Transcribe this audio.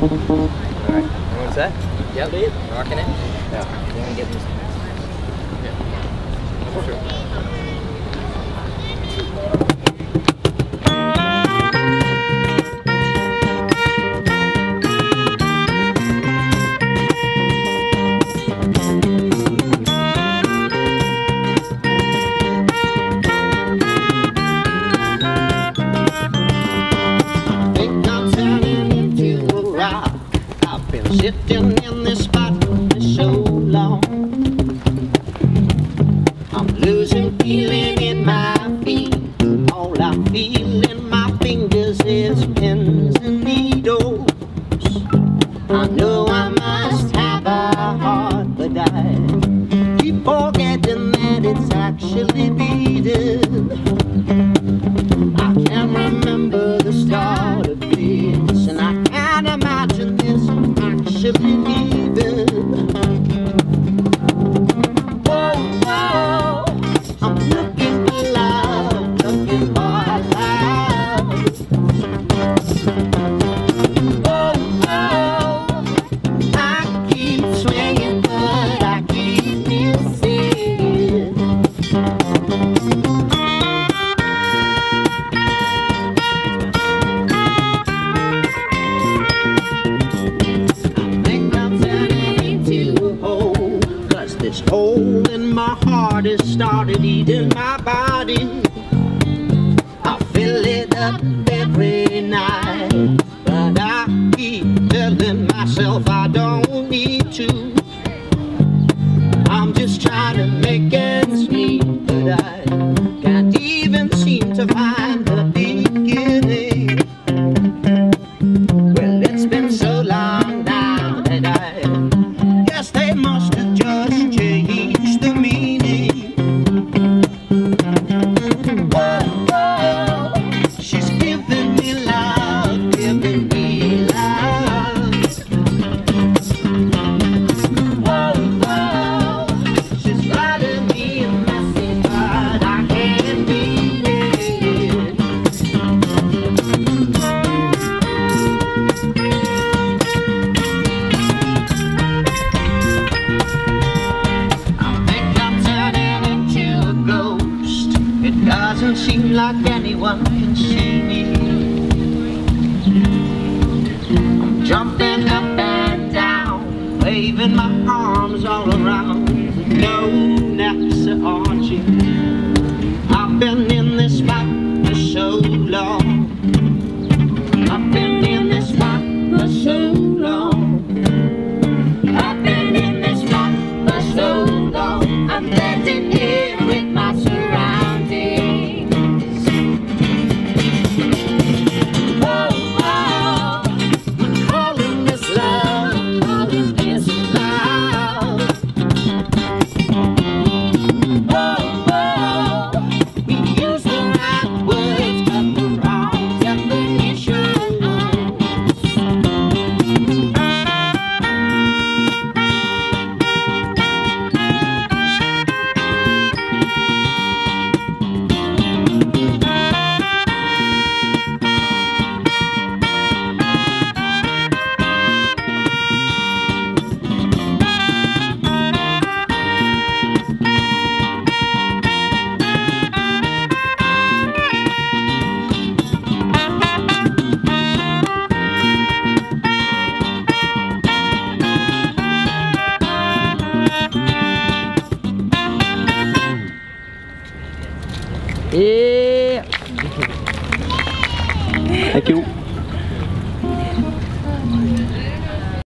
Alright, everyone set? Yep. Rocking it? Yeah. You want to get this? Yeah. For sure. Sitting in this spot for so long. I'm losing feeling in my feet. All I feel in my fingers is pins and needles. I know I must have a heart, but I keep forgetting that it's actually actually leaving. This hole in my heart has started eating my body. I fill it up every night. But I keep telling myself I don't need to. I'm just trying to make ends doesn't seem like anyone can see me. I'm jumping up and down, waving my arms all around. No necks on you. I've been in this spot Yeah. Thank you.